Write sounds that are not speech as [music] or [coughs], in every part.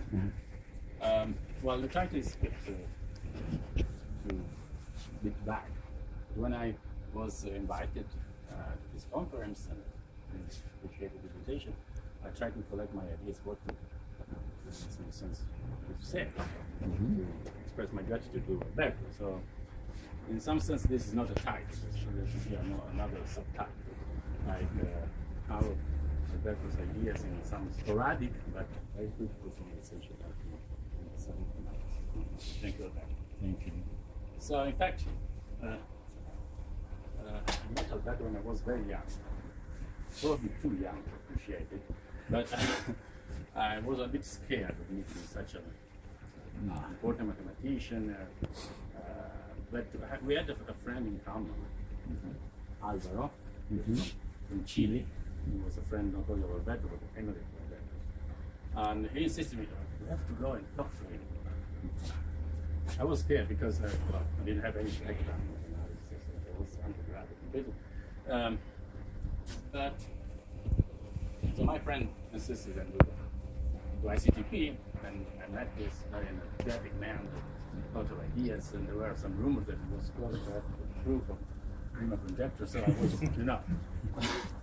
[laughs] um, well, the title is skip to, to bit back. When I was invited uh, to this conference and appreciated the invitation, I tried to collect my ideas what to, in some sense, to say, Mm-hmm. to express my gratitude to Roberto. So, in some sense, this is not a title. There should be another subtitle, like uh, how Roberto's ideas in some sporadic but very critical conversation. Thank you, Thank you. So, in fact, uh, uh, I met Alberto when I was very young, probably too young to appreciate it, but [laughs] I was a bit scared of meeting such an uh, important mathematician. Uh, uh, but we had a, a friend in common, Alvaro, from, from Chile. He was a friend not only of family of Alberto. And he insisted me, we have to go and talk to him. I was scared because I, well, I didn't have any background in. I was undergraduate. Um, but so my friend insisted doing to ICTP, and I met this very energetic man with a lot of ideas, and there were some rumors that he was going to have proof of Riemann conjecture, so I was, you know. [laughs]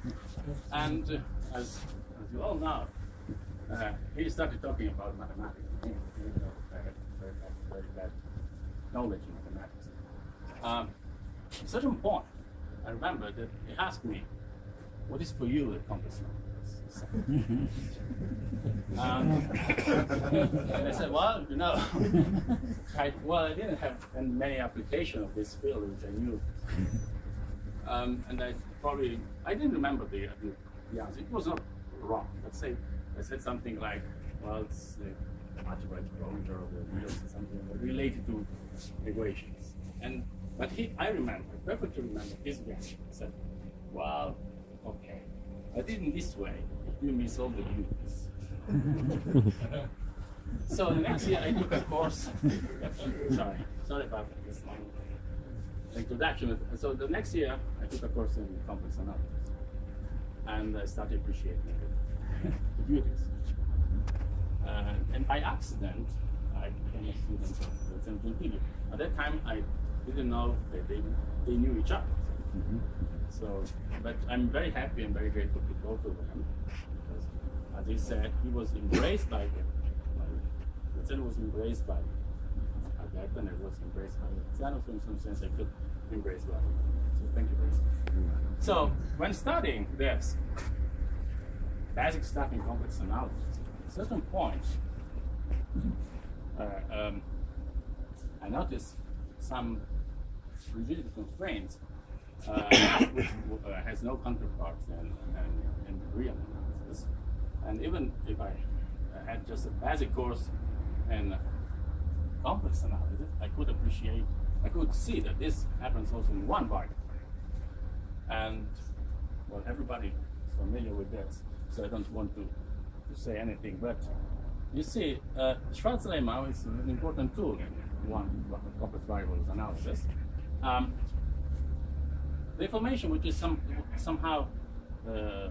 and uh, as, as you all know, uh, he started talking about mathematics. He, he, had very very bad knowledge in mathematics. Um, at a certain point, I remember that he asked me, "What is for you complex [laughs] number?" um, and I said, "Well, you know, [laughs] I, well, I didn't have many application of this field, which I knew." Um, and I probably I didn't remember the, the, the answer. It was not wrong. Let's say I said something like, "Well, it's the algebraic geometry of the wheels or something related to equations." And but he, I remember perfectly remember his reaction. He said, "Well, okay, I did in this way. You miss all the beauties." [laughs] so the next year I took a course. [laughs] sorry, sorry about this long introduction. So the next year, I took a course in complex analysis, and I started appreciating [laughs] the, the beauties. Uh, and by accident, I became a student of the. Gentili. At that time, I didn't know that they, they knew each other. So, but I'm very happy and very grateful to both of them because, as he said, he was embraced by them. Vincent was embraced by I was embraced by Graziano. So, in some sense, I feel embraced by him. So, thank you very much. So, when studying this basic stuff in complex analysis, at certain point, uh, um, I noticed some rigidity constraints uh, [coughs] which uh, has no counterparts in, in, in real analysis. And even if I had just a basic course in complex analysis, I could appreciate, I could see that this happens also in one variable. And well, everybody is familiar with this, so I don't want to, to say anything. But you see, uh, Schwarz lemma is an important tool in one complex variables analysis. Um, the information which is some, somehow uh, uh,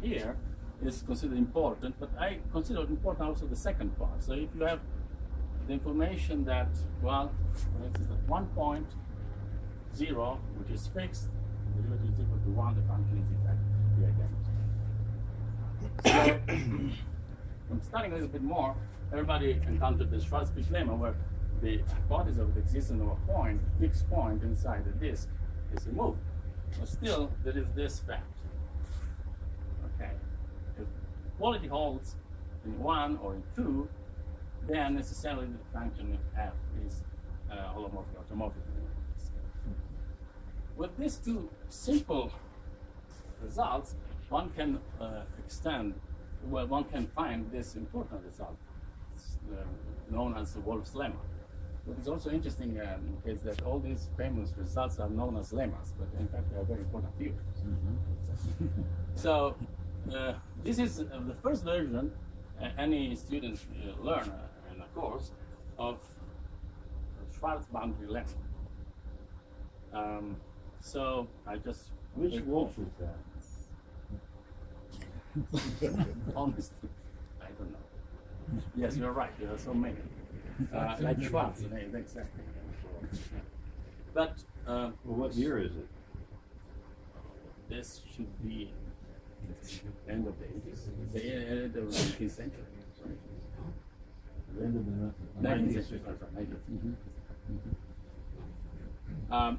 here is considered important, but I consider important also the second part. So if you have the information that, well, for instance, at one point, zero, which is fixed, the derivative is equal to one, the function is in fact the identity. So, [clears throat] from studying a little bit more, everybody encountered the Schwarz-Pick lemma where the hypothesis of the existence of a point, fixed point inside the disk, is removed. But still, there is this fact. Okay. If quality holds in one or in two, then necessarily the function f is uh, holomorphic automorphic. With these two simple results, one can uh, extend, well, one can find this important result, uh, known as the Wolff's lemma. What is also interesting um, is that all these famous results are known as lemmas, but in fact they are very important theorems. so uh, this is uh, the first version uh, any student uh, learn course of Schwarz boundary lemma. Um, so I just Which wolf is that? [laughs] honestly, I don't know. Yes, you're right. There are so many. Uh, [laughs] like Schwarz, exactly. But uh, Well, what year is it? this should be end of the 80s, the end of the 19th century. End of the 19th century, sorry, sorry, 19th. Um,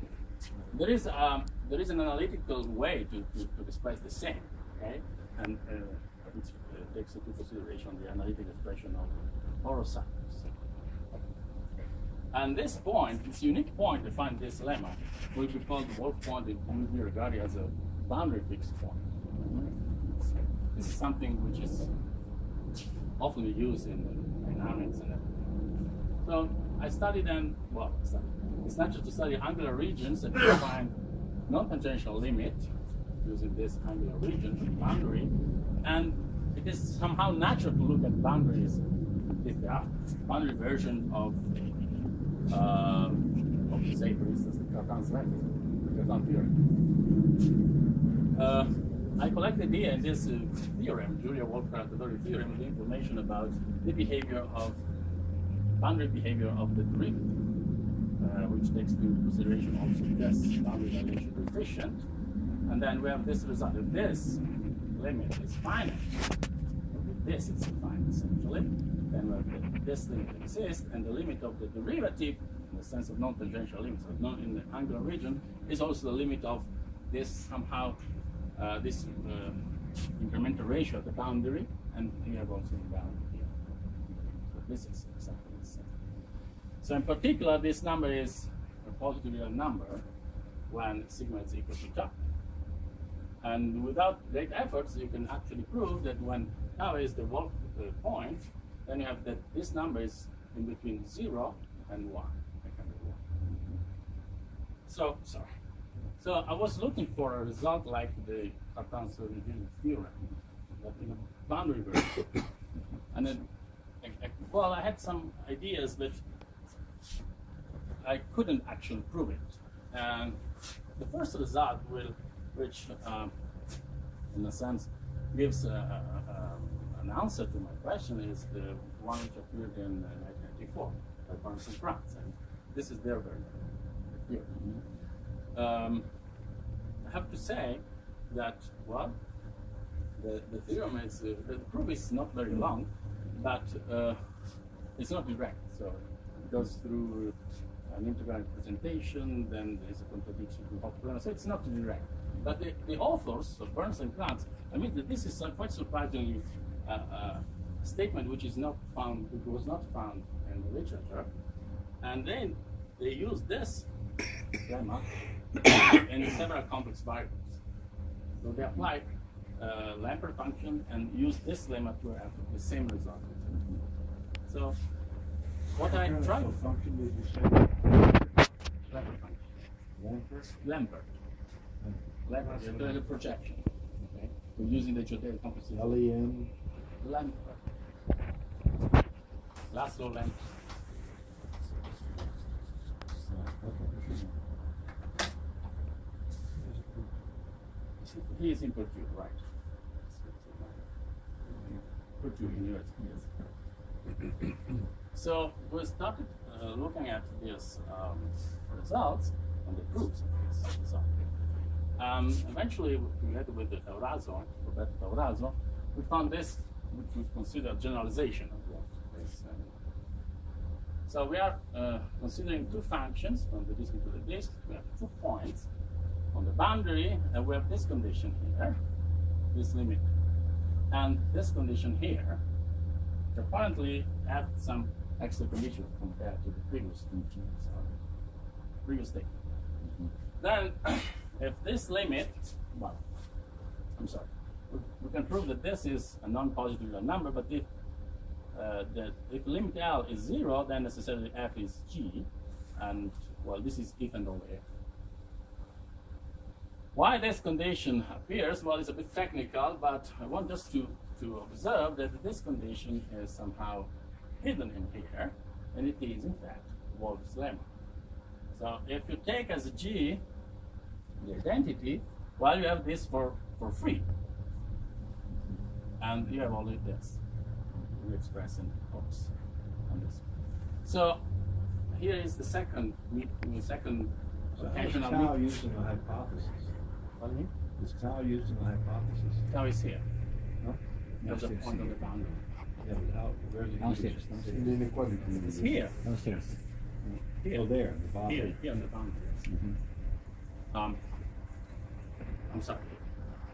there is um, there is an analytical way to, to, to express the same, okay, and uh, which uh, takes into consideration the analytic expression of oral. And this point, this unique point find this lemma, will be called the Wolff point and will be regarded as a boundary fixed point. This is something which is often used in and everything. So I studied them, well, It's natural to study angular regions and find non-tangential limit using this angular region boundary, and it is somehow natural to look at boundaries if they are boundary version of uh, of say for instance the Cartan's lemma, Cartan theorem. Uh, I collected here in this uh, theorem, Julia Wolff-Carathéodory theorem, the information about the behavior of boundary behavior of the derivative, uh, which takes into consideration also this boundary dilation coefficient. And then we have this result. If this limit is finite, if this is finite essentially, then we have this limit exists, and the limit of the derivative, in the sense of non-tangential limits, so not in the angular region, is also the limit of this somehow uh, this uh, incremental ratio at the boundary, and we have also the boundary here. So this is exactly the same. So in particular, this number is a positive real number when sigma is equal to tau. And without great efforts, you can actually prove that when tau is the Wolff uh, point, then you have that this number is in between 0 and 1. So, sorry. So I was looking for a result like the Cartan's original theorem, but in a boundary version. [coughs] and then, I, I, well, I had some ideas, but I couldn't actually prove it. And the first result will, which, um, in a sense, gives a, a, a, an answer to my question is the one which appeared in uh, 1994 by Burns and Krantz. And this is their version. Um, have to say that, well, the, the theorem is, uh, the proof is not very long, but uh, it's not direct. So it goes through an integral representation, then there's a contradiction to Hoffer. So it's not direct. But the, the authors, so Burns and I mean, that this is a quite surprisingly uh, uh, statement which is not found, which was not found in the literature. And then they use this [coughs] [coughs] in several complex variables. So they apply uh, Lempert function and use this lemma to have the same result. So what I What tried kind of function did you say? Lempert function. Lempert? Lempert. Lempert, the, projection. Okay. We're using the Jodel composite. L-E-M? Lempert. Laszlo Lempert. He is in Purdue, right? Purdue University, yes. so we started uh, looking at these um, results and the proofs of this result. Um, eventually, together with the Tauraso, Roberto Tauraso, we found this, which we consider generalization of so we are uh, considering two functions from the disk to the disk. We have two points on the boundary, and we have this condition here, this limit, and this condition here, apparently add some extra conditions compared to the previous so previous statement. Then, [coughs] if this limit, well, I'm sorry, we, we can prove that this is a non-positive number, but if uh, that if limit L is zero, then necessarily f is g, and well, this is if and only if. Why this condition appears, well, it's a bit technical, but I want us to, to observe that this condition is somehow hidden in here, and it is, in fact, Wolff's lemma. So if you take as a G the identity, well, you have this for, for free. And you have only this. to express in on this. So here is the second second So how occasional Tao meet- using the hypothesis? What do you mean? Is Tao using the hypothesis? Now it's here. No? There's a point on the boundary. Yeah, but how, where's it? Downstairs, used? downstairs. It's here. Downstairs. Here. Oh, there, the bottom. Here, here on the boundary. yes. Um, I'm sorry.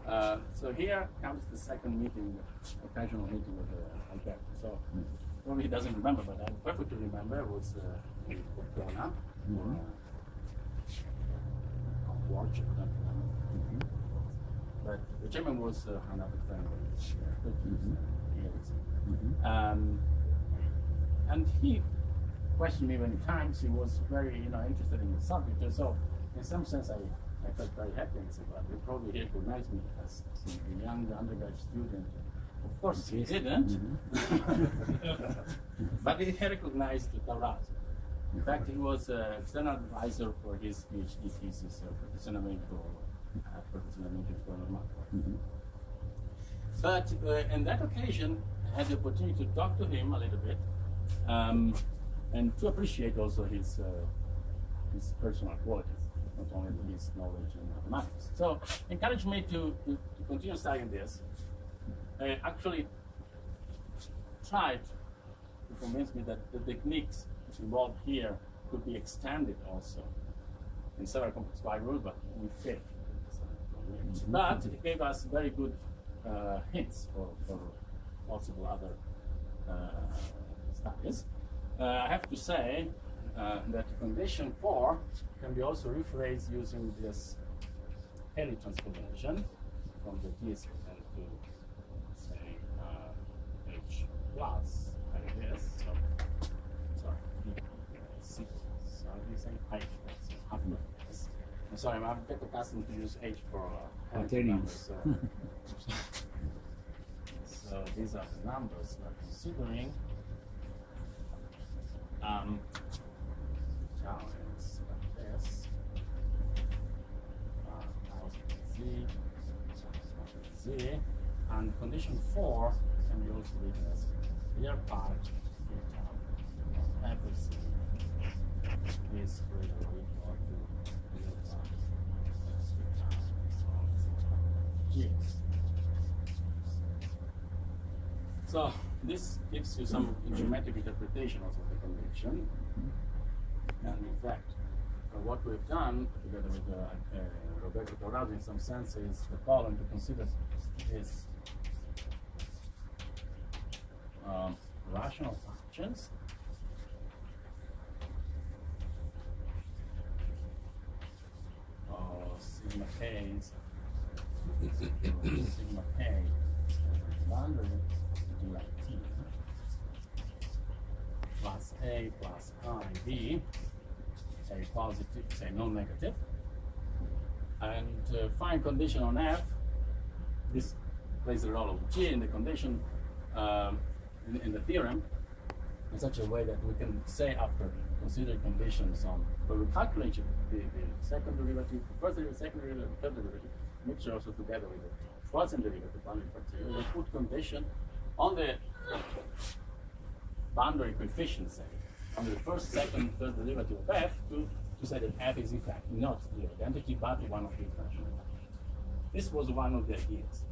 Uh, so here comes the second meeting, occasional meeting with uh, Alberto. So probably he doesn't remember, but I perfectly remember it was uh, in Cortona. Mhm. Uh, watch it, I don't remember. But the chairman was uh, another friend of his, uh, uh, he is. Mhm. Um, and he questioned me many times. He was very, you know, interested in the subject. And so, in some sense, I, I felt very happy. And said, well, he probably recognized me as a young undergrad student. Of course, he didn't. [laughs] but he recognized Tauraso. In fact, he was an external advisor for his PhD thesis, uh, uh, Professionamento Normale. But uh, on that occasion, I had the opportunity to talk to him a little bit um, and to appreciate also his, uh, his personal qualities, not only his knowledge in mathematics. So, encouraged me to, to, to continue studying this. I actually tried to convince me that the techniques involved here could be extended also in several complex Y rules, but we failed. But it gave us very good uh, hints for, for possible other uh, studies. Uh, I have to say uh, that condition four can be also rephrased using this Cayley transformation from the disk and to say uh, H plus like this. So, sorry, half. I'm sorry, I'm a bit accustomed to use H for uh, numbers, so. [laughs] So these are the numbers we're considering. Um, challenge like this. Uh, Z, Z, and condition four can be also written as real part of everything is greater or equal to real part of G. So this gives you some geometric interpretation also of the convention. And in fact, uh, what we've done together with uh, uh, Roberto Torrado in some sense is the column to consider is um, rational functions. Oh, sigma k is sigma k boundary do like t plus a plus i b a positive say no negative and uh, find condition on f this plays the role of g in the condition um, in, in the theorem. In such a way that we can say after considering conditions on where we calculate the, the second derivative, first derivative, second derivative, third derivative, mixture also together with the Schwarzian derivative boundary criteria, we put condition on the boundary coefficient say, on the first, second, third derivative of f to, to say that f is in fact not the identity but one of the functions. This was one of the ideas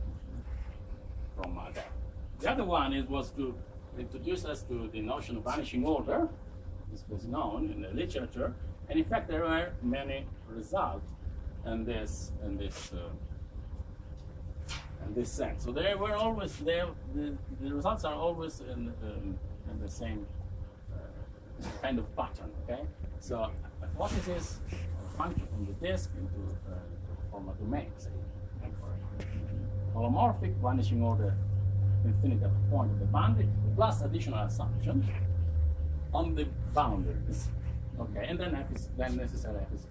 from uh, that. The other one is, was to introduce us to the notion of vanishing order. This was known in the literature, and in fact, there were many results in this and this uh, in this sense. So they were always there. The, the results are always in um, in the same uh, kind of pattern. Okay, so hypothesis function from the disk into uh, form a domain, say, holomorphic vanishing order infinite at the point of the boundary plus additional assumption on the boundaries. Okay, and then F is then necessarily F is.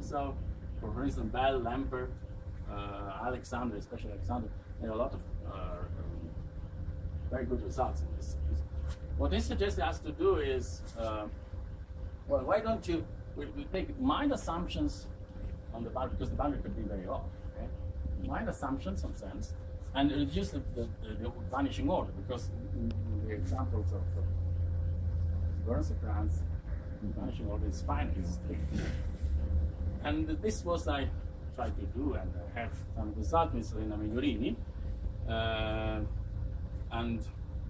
So, for instance, Bell, Lambert, uh, Alexander, especially Alexander, are a lot of uh, um, very good results in this. What they suggested us to do is, uh, well, why don't you we, we take mind assumptions on the boundary because the boundary could be very off. Okay, mind assumptions, some sense, and reduce the, the, the, vanishing order because in, the examples of Burns-Krantz vanishing all these findings. And this was I tried to do and I have some result with Lena Migliorini. Uh, and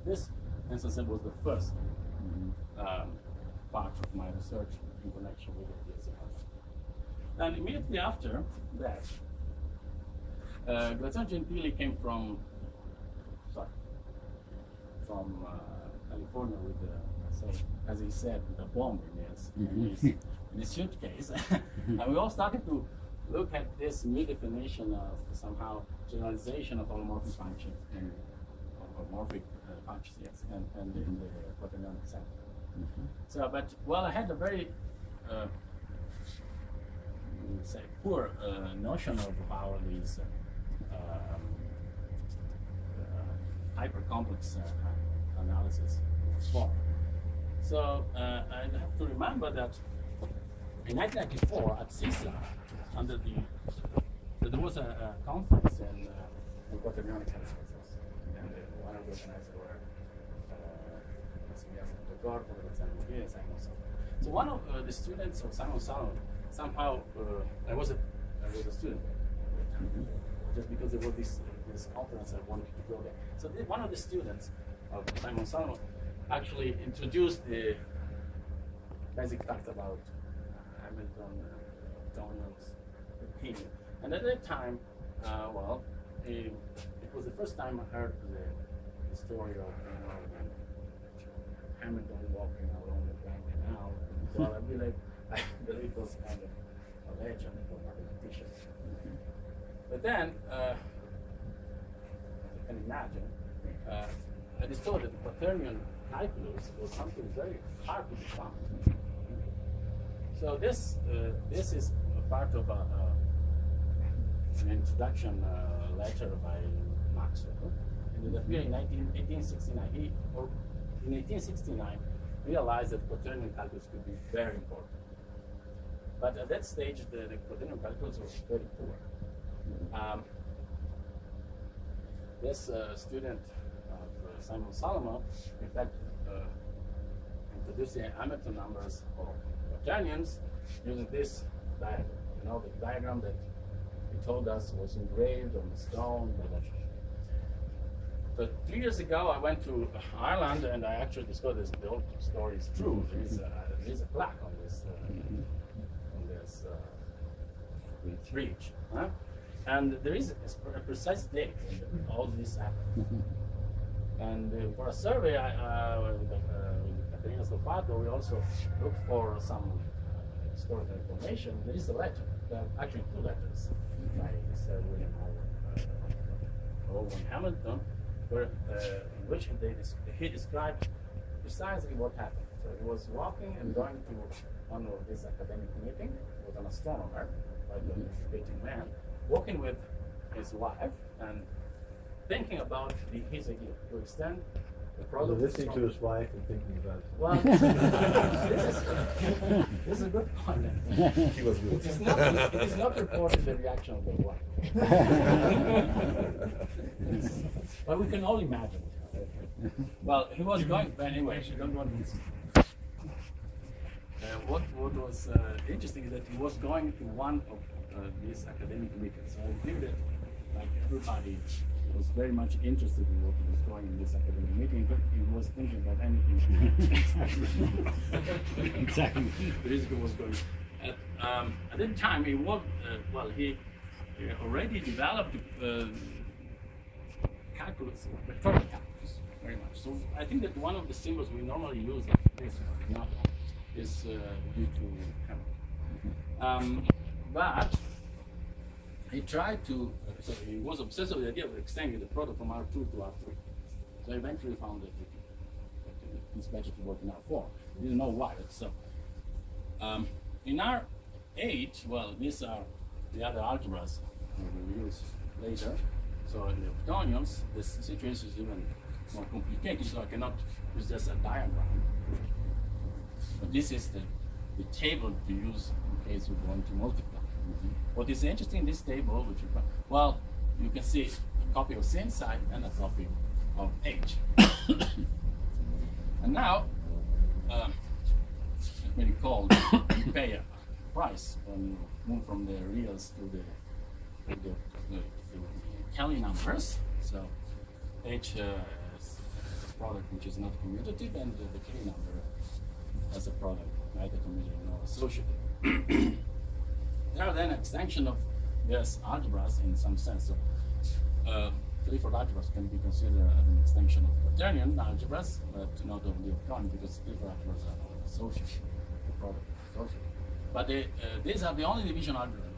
this, in some sense, was the first um, part of my research in connection with the DSLR. And immediately after that, uh, Graziano Gentili came from, sorry, from uh, California with the, as he said, the a bomb in his, in his, in his suitcase. [laughs] and we all started to look at this new definition of somehow generalization of holomorphic functions in holomorphic uh, functions, yes, and, and in the quaternion set. So, but well, I had a very uh, mm, say poor uh, notion of how these uh, um, uh, hypercomplex uh, analysis form. So uh, I have to remember that in 1994 at CISA, under the there was a, a conference in uh, analysis, and uh, one of the organizers were uh, So one of uh, the students of Simon Salamon somehow uh, I was a I was a student just because there was this this conference I wanted to go there. So the, one of the students of Simon Salamon actually introduced the basic facts about Uh, Donald's opinion. And at that time, uh, well, it, it was the first time I heard the, the story of you know, Hamilton walking along the Grand Canal. Well, I believe, [laughs] I believe it was kind of a legend for mathematicians. But then, uh, as you can imagine, uh, I discovered that the quaternion calculus was something very hard to define. So this uh, this is part of a, an introduction uh, letter by Maxwell, and it appeared in 19, 1869. He, or in 1869, realized that quaternion calculus could be very important. But at that stage, the, the quaternion calculus was very poor. Um, this uh, student of uh, Simon Salamon, in fact, uh, introduced the Hamilton numbers for using this diagram. You know, the diagram that he told us was engraved on the stone. So three years ago, I went to Ireland and I actually discovered this, the old story is true. There is a, there is a plaque on this uh, on this uh, bridge, huh? and there is a, precise date all this happened. [laughs] And uh, for a survey, I, uh, Caterina Stoppato, we also looked for some historical information. There is a letter, actually two letters by Sir William Howard, uh, Owen Hamilton, where, uh, in which he described precisely what happened. So he was walking and going to one of this academic meeting with an astronomer, like a debating man, walking with his wife and thinking about the, his idea to extend the So product. listening to his wife and thinking about. Well, [laughs] this is, this is a good point. He was good. It is not, it is not reported the reaction of the wife. [laughs] but we can all imagine. Well, he was going, but anyway, I don't want to. Uh, what, what was uh, interesting is that he was going to one of uh, these academic meetings. So I think that, like everybody, was very much interested in what was going in this academic meeting. In fact, he was thinking about anything. [laughs] Exactly. Basically, was going. At, um, at that time, he was uh, well. He, he already developed uh, calculus, vectorial calculus, very much. So I think that one of the symbols we normally use, like this one, not one, is uh, due to Hamilton. Um, but he tried to, so he was obsessed with the idea of extending the product from R2 to R3. So eventually found that it, that it's better to work in R4. He didn't know why, so. Um, in R8, well, these are the other algebras we will use later. So in the Octonions, the situation is even more complicated, so I cannot use just a diagram. But this is the, the table to use in case you want to multiply. What is interesting in this table, which you, well, you can see a copy of sin side and a copy of H. [coughs] And now, uh, let me you [coughs] pay a price when you move from the reals to the, to the, the, Cayley numbers. So H uh, is a product which is not commutative, and the, the Cayley number as a product, neither commutative nor associative. [coughs] they are then extension of this algebras in some sense. So, uh, Clifford algebras can be considered as an extension of quaternion algebras, but not of Octonion because Clifford algebras are not associative, the product. But they, uh, these are the only division algebras.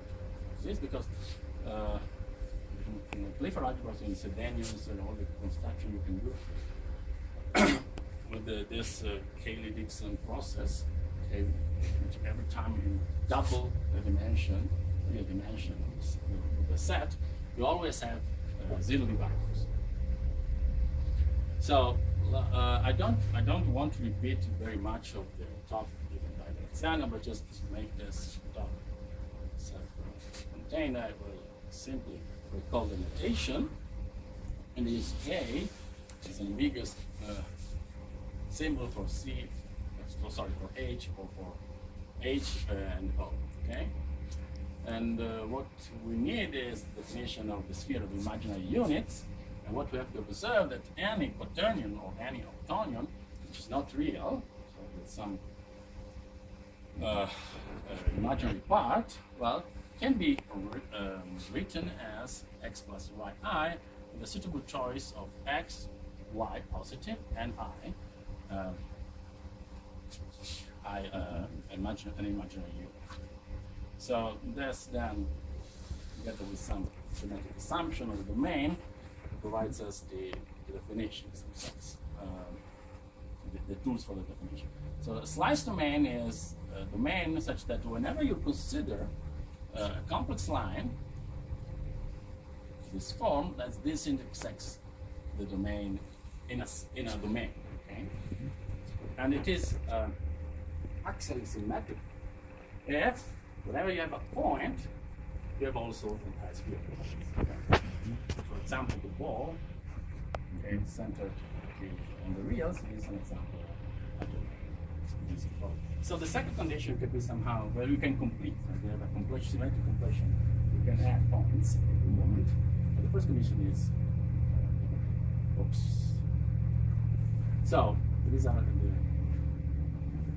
This because uh, in Clifford algebras in sedenions and all the construction you can do [coughs] with the, this uh, Cayley-Dickson process, every time you double the dimension, the dimension of the set, you always have uh, zero divisors. So uh, I don't I don't want to repeat very much of the talk given by Graziano, but just to make this talk self-contained, I will simply recall the notation. And this K is an ambiguous uh, symbol for C, oh, sorry, for H or for H and O, okay? And uh, what we need is the definition of the sphere of imaginary units. And what we have to observe that any quaternion or any octonion, which is not real, so with some uh, uh, imaginary part, well, can be um, written as x plus yi with a suitable choice of x, y positive, and i. I uh, imagine an imaginary unit. So this then, together with some geometric assumption of the domain, provides us the, the definitions um, the, the, tools for the definition. So a slice domain is a domain such that whenever you consider uh, a complex line, this form, that this intersects the domain in a, in a domain, okay? And it is uh, axially symmetric if whenever you have a point, you have also entire sphere. Okay. For example, the ball, okay, centered on the reals is an example So the second condition could be somehow where you can complete, like you have a completion, symmetric completion, you can add points the moment. But the first condition is, uh, oops. So these are the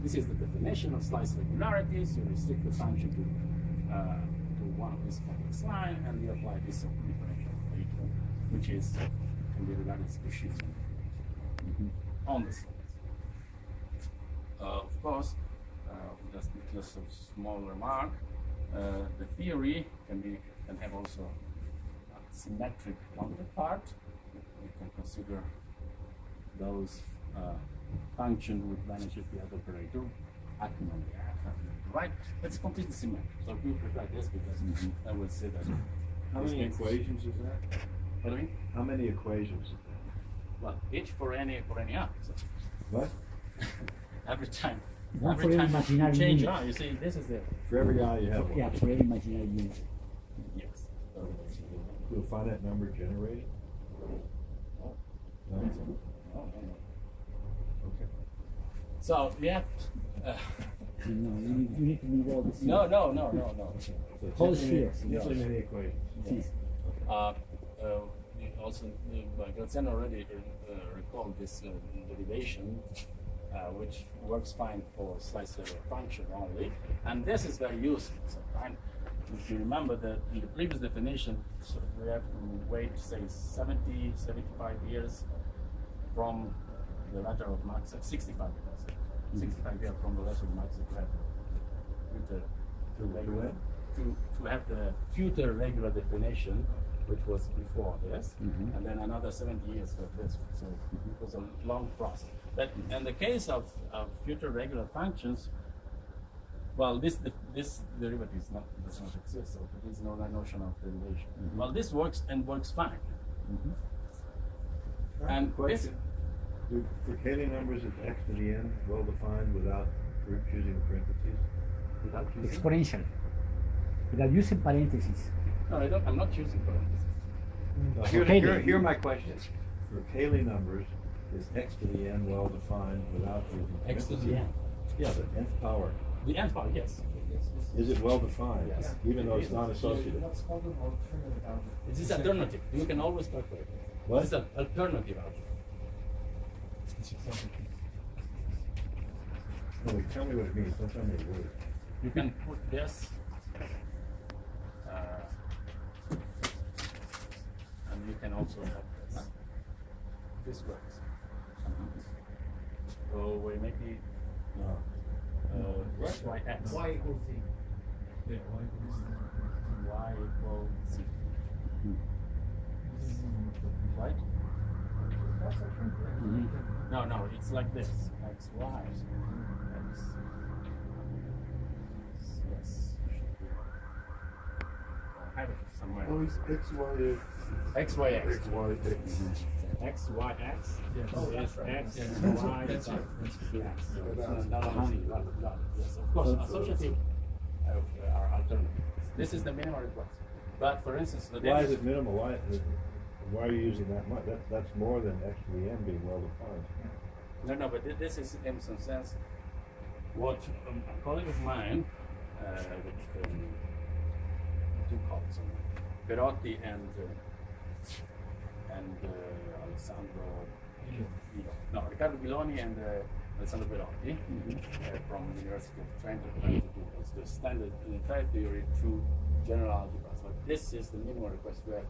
this is the definition of slice regularities. You restrict the function to, uh, to one of these complex line, and you apply this differential equal, which is can be regarded as mm -hmm. on the slice. Uh, of course, uh, just, just a small remark. Uh, the theory can be can have also a symmetric counterpart. You can consider those uh, function with vanishes the other operator acting on the right? It's completely symmetric. So we prefer this because mm -hmm. I would say that. How many equations is that? What do you mean? How many equations is that? Well, each for any for any r. So. What? [laughs] every time. One every time imaginary you change unit. r, you see this is the For every i you have one. Yeah, for every imaginary unit. yes. Do a finite number generated? Oh. No? Oh, no, no. Okay. So yeah. Uh, No, you need, you need to move all this. no, no, no, no, no. So it's Whole infinite- sphere. Infinite equations. Yes. Uh, uh, we also, uh, Graziano already uh, recalled this uh, derivation, uh, which works fine for slice level function only, and this is very useful. Sometimes, if you remember that in the previous definition, so we have to wait, say, 70, 75 years from the letter of Marx, 65 years, hmm. 65 years from the letter of Marx to have Fueter To- to regular, to, to have the Fueter regular definition, which was before this, Mhm. and then another 70 years for this one. So it was a long process. But mm-hmm. in the case of, of Fueter regular functions, well, this this derivative is not does not exist, so there is no notion of derivation. Mm-hmm. Well, this works and works fine. Have a And question. Do, for Cayley numbers, is x to the n well defined without using parentheses? Without using, Exponential. Without using parentheses. no, I don't, I'm not using parentheses. No, Here, here, here are my questions. For Cayley numbers, is x to the n well defined without using X to the parentheses? n. Yeah, the nth power. The nth power, yes. Is it well defined, Yes. even though it's not associative? What's called an alternative algebra. This is alternative. You can always talk calculate. What? This is an alternative algebra. No, wait, tell me what it means, don't tell me the word. You can put this, uh, and you can also have this. This works. So we make it No. uh, x, y, x. Y equals Z. Yeah, Y equals Z. y equals z. Right? That's. Mhm. No, no, it's like this. X, y, x. Yes. should be. I have it somewhere. Oh, it's X, Y, X, y, X, x. X, Y, X. X, Y, X. Yes. Oh, yes, that's right. X, Yes. and That's Y, right. That's Z. right. That's right. Yes. So Yeah, it's that's- not a Z, got it, got it. Yes, of course, That's- associative uh, are alternatives. This is the minimum request. But for instance, the Why is it minimal, why, why are you using that much? That, that's more than x being well defined. No, no, but thi- this is in some sense what um, a colleague of mine, uh, which um, do you call it. Perotti and uh, and uh, Alessandro Milo. No, Riccardo Ghiloni and uh, Alessandro Perotti uh, from the University of Trento extend the entire theory to general algebra. So this is the minimum request where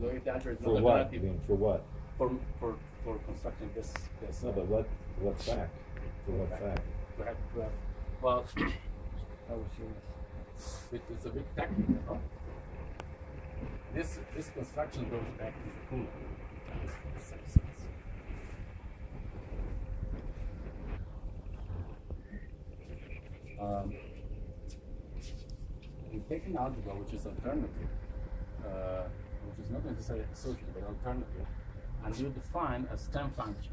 Is For not what? I mean, for what? for for for constructing this this. No, uh, but what, what fact? For what fact. fact? to have, to have, well, [coughs] it, it's a bit technical. No? This this construction goes back to the Kuhn. Um, we take an algebra which is alternative, uh, which is not necessarily associative, but alternative, and you define a stem function.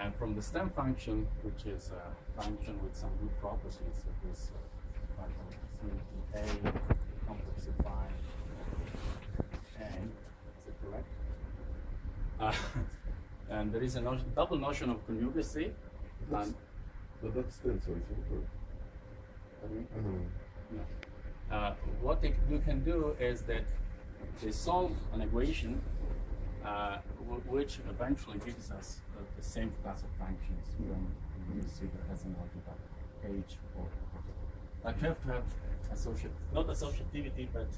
And from the stem function, which is a function with some good properties, it is uh, A complexify n, is it correct? Uh, [laughs] and there is a notion, double notion of conjugacy. And, But that's still so it's over. I mean, Yeah. Uh, what they, you can do is that they solve an equation uh, which eventually gives us uh, the same class of functions when you see that has an algebra H or like you have to have associate not associativity but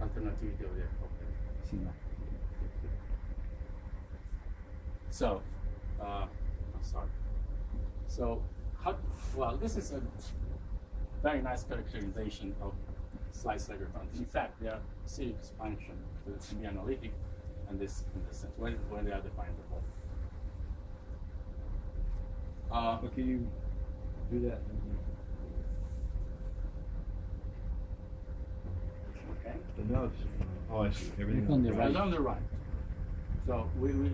alternativity of the of the Sì, no. So, uh, I'm sorry. So, how, well, this is a very nice characterization of slice ledger functions. In fact, they are series functions that can be analytic and this in this sense when, when they are defined before. Uh, But can you do that? okay. The notes, oh, I see, everything. Click on the right. Right on the right. So we, we,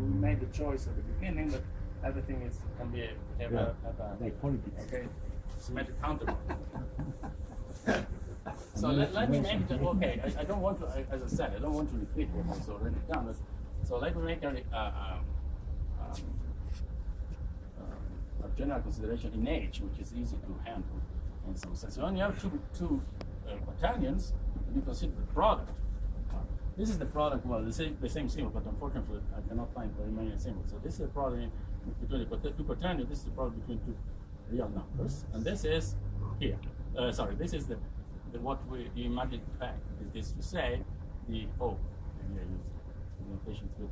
we made the choice at the beginning, but everything is can be have Yeah. a, have a Like politics. Okay, symmetric counterpart. so let, let me make it, okay, I, I don't want to, I- as I said, I don't want to repeat what was already done, but, so let me make a, uh, um, a general consideration in H, which is easy to handle in some sense. So when you have two, two uh, quaternions, you consider the product. This is the product, well, the same, the same symbol, but unfortunately I cannot find very many symbols. So this is the product between the two quaternions, this is the product between two real numbers, and this is here. Uh, sorry, this is the, the what we imagine back is to say the oh, the notation to.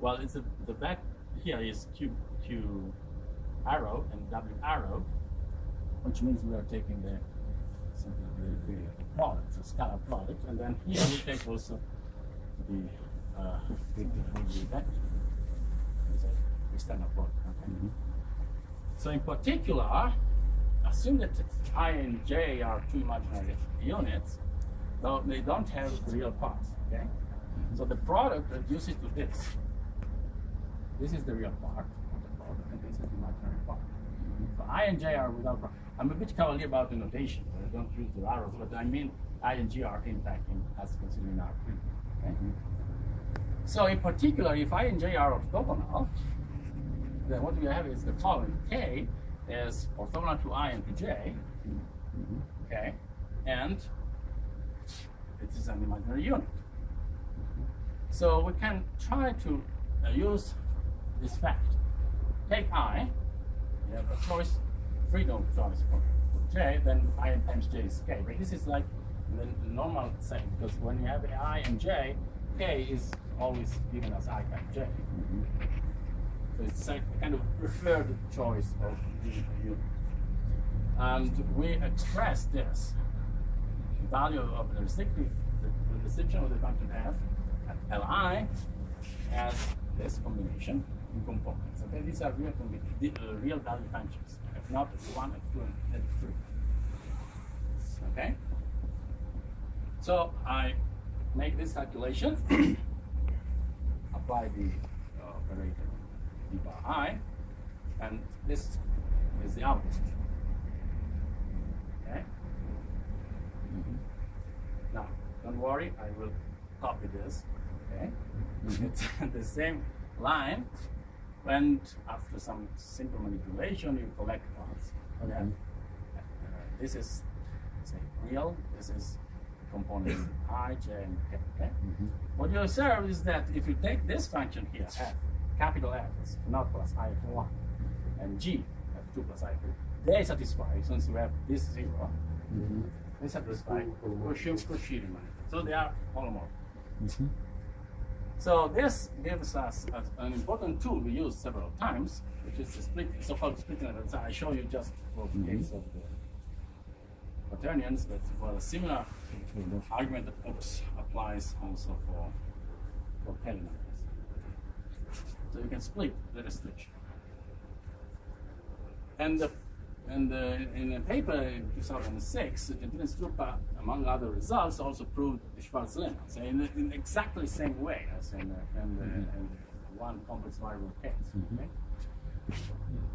Well, it's the, the back here is Q Q arrow and W arrow, which means we are taking the the, the product, the scalar product, and then here we take also the uh, the, the a- the standard product. Okay. So in particular, assume that i and j are two imaginary units, though they don't have real parts. Okay. So the product reduces to this. This is the real part of the product, and this is the imaginary part. So i and j are without. I'm a bit cavalier about the notation. I don't use the arrows, but I mean I and G are in fact in, as considered in R3. Okay? So in particular, if I and J are orthogonal, then what we have is the following: K is orthogonal to I and to J. Okay, and it is an imaginary unit. So we can try to uh, use this fact. Take I, you have a choice, freedom choice for, for J, then I times J is K. But this is like the normal thing, because when you have I and J, K is always given as I times J. So it's a kind of preferred choice of unit. And we express this value of the restrictive, the, the restriction of the function f at Li as this combination in components. Okay, these are real the, uh, real value functions. If not, it's one, F2, and F3. Okay. So I make this calculation, [coughs] apply the uh, operator d bar i, and this is the output. Okay. Mm-hmm. Now, don't worry, I will copy this. Okay. Mm-hmm. [laughs] It's [laughs] the same line. And after some simple manipulation, you collect parts. Mm-hmm. Okay. Uh, this is say real. This is component [coughs] i, j, and k. Okay. What you observe is that if you take this function here, f, capital F is naught plus i for one, and g, f2 plus i for they satisfy since we have this 0 mm-hmm. They satisfy Cauchy Cauchy Riemann. So they are holomorphic. Mm-hmm. So this gives us an important tool we use several times, which is the split, so-called splitting lemma. I show you just for the case mm-hmm. of the quaternions, but for a similar argument that oops, applies also for for numbers. So you can split the restriction. And the, and the, in a paper in 2006, Gentili Struppa, among other results, also proved the Schwarz lemma, so in, in exactly the same way as in, the, in, the, mm-hmm. in the one complex variable case. Mm-hmm. Okay?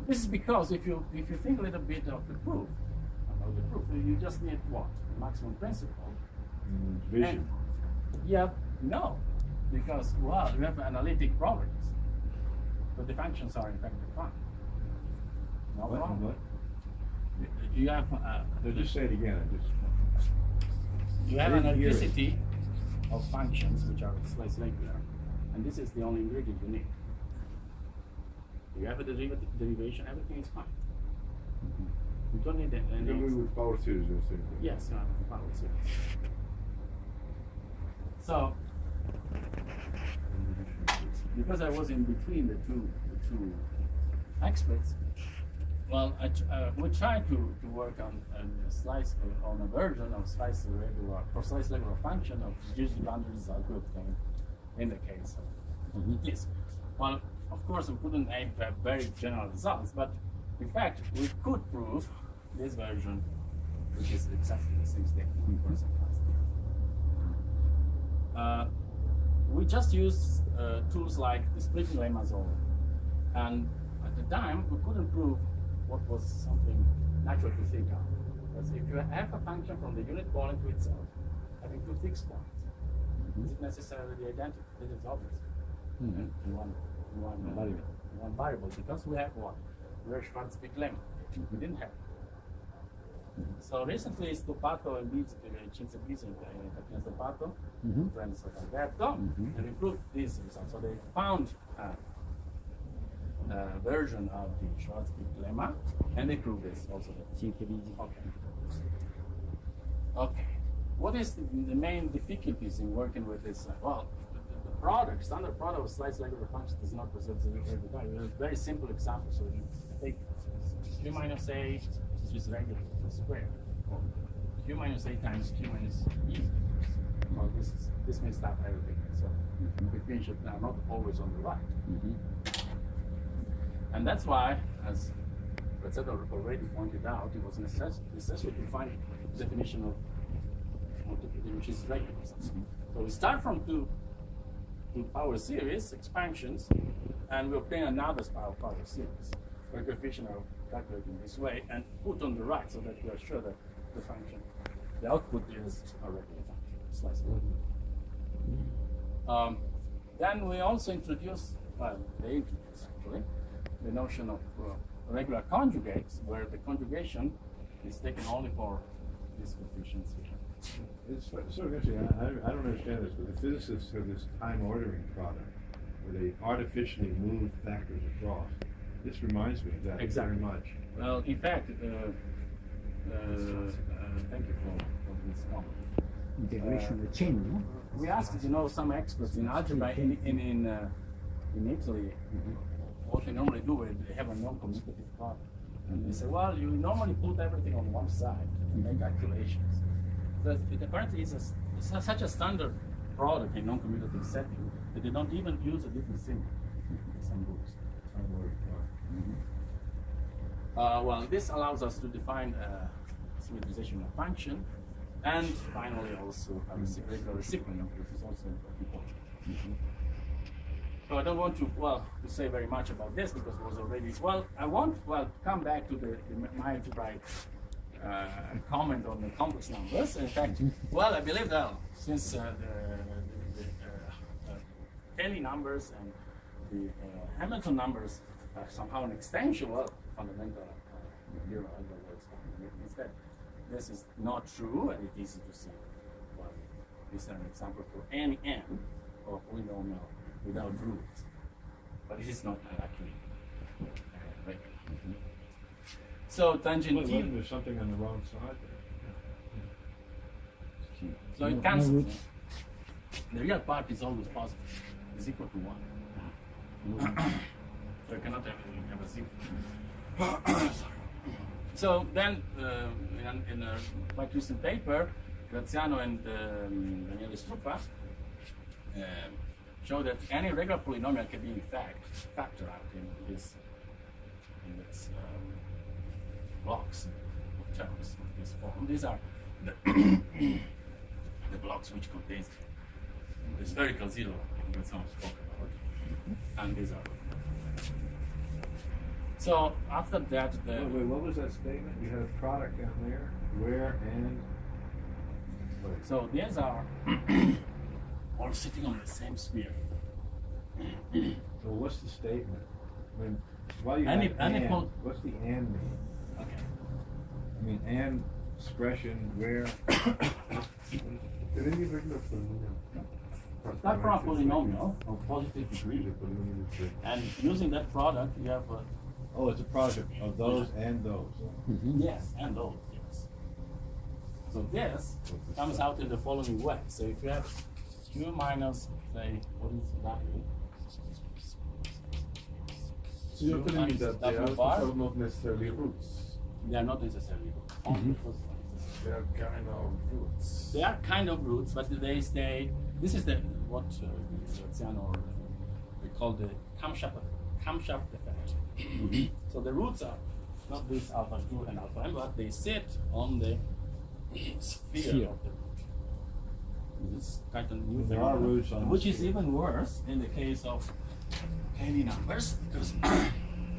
This is because if you if you think a little bit of the proof, about the proof, you just need what the maximum principle. Mm, vision. And- yeah, no, because well, you have analytic properties, but the functions are in fact defined. No What? problem. What? You have uh, No, just say it again. I just. you have an didn't hear of functions which are slice regular, and this is the only ingredient you need. You have a derivative derivation, everything is fine. You don't need any. You can move with power series and same thing. Yes, no, power series. So, because I was in between the two, the two experts, well, I, uh, we tried to, to work on, on a slice on a version of slice regular for slice regular function of result we obtained in the case of mm-hmm. this. Well, of course, we couldn't aim have very general results, but in fact, we could prove this version, which is exactly the same thing we last year. We just used uh, tools like the splitting lemmas all. And at the time, we couldn't prove what was something natural to think of. Because if you have a function from the unit point to itself, having two fixed points, mm-hmm. is it necessarily identical? This is obvious. In one, in one Variable. one variable, because we have what? We have Schwarz-Pick lemma. We mm-hmm. didn't have. So recently, Stoppato and Bisi, Bisi and Caterina Stoppato, friends of Alberto, Mhm. have improved these results. So they found a, a version of the Schwarz-Pick lemma, and they proved this also. Okay. Okay. What is the, the main difficulties in working with this? uh, Well, the, the product, standard product of slice regular functions does not present the every time. We a very simple example. So you take q minus a, which is regular square, or q minus a times q minus e. Well, this is, this means that everything. So coefficients are not always on the right. Mhm. And that's why, as Rosetta already pointed out, it was necess- necessary to find definition of multiplicity, which is regular. So we start from two, two power series expansions, and we obtain another power power series, coefficient are calculated in this way and put on the right, so that we are sure that the function the output is a regular function, slice um, then we also introduce, well, they introduce actually, the notion of uh, regular conjugates, where the conjugation is taken only for these coefficients here. It's sort of interesting, I, I I don't understand this, but the physicists have this time ordering product where they artificially move factors across. This reminds me of that Exactly. very much. Well, in fact, uh, uh, uh, thank you for, for this comment. Integration of the chain, no? We asked, you know, some experts in algebra in in in, uh, in Italy. What they normally do is they have a non-commutative product, and they say, well, you normally put everything on one side and make calculations. But it apparently is a, it's a- such a standard product in non-commutative setting that they don't even use a different symbol in some books. Uh, well, this allows us to define a symmetrization of function, and finally also a reci- regular reciprocal, which is also important. So I don't want to well to say very much about this because it was already well. I want well come back to the, the my algebraic uh, comment on the complex numbers. In fact, well, I believe that since uh, the, the, the uh, uh, Cayley numbers and the uh, Hamilton numbers uh, somehow an extension, of fundamental uh, neural. Instead, this is not true, and it's easy to see this is an example for any n of polynomial without roots. But this is not an accurate uh, So tangential. Well, there's something on the wrong side So it cancels. No the real part is always positive. It's equal to 1. [clears throat] [clears throat] They cannot have a zip. so then, uh, in, in, a quite recent paper, Graziano and um, Daniele Struppa uh, show that any regular polynomial can be in fact factored out in this, in this um, blocks of terms of this form. These are the, [coughs] the blocks which contains the spherical zero Graziano spoke about, and these are so after that, the Wait, wait, what was that statement? You had a product down there, where and? Wait. so these are [clears throat] all sitting on the same sphere. So what's the statement? I mean, why you Any- have any and? pol- What's the and mean? Okay. I mean, and expression where? [coughs] Any regular polynomial. Start from a polynomial of positive degree, The polynomial is and using that product, you have a Oh, it's a product of those and those. Mm-hmm. Yes, and those, yes. So this comes out in the following way. So if you have q minus, say, what is w? So you're telling me that they the W bar, are not necessarily roots. They are not necessarily roots. Only first ones. They are kind of roots. They are kind of roots, but they stay. This is the what uh, Graziano uh, we call the camshaft camshaft effect. [coughs] so the roots are not this alpha two and alpha m, but they sit on the sphere Sphere. of the root. This is kind of new There are roots on the which is even worse in the case of any numbers because [coughs]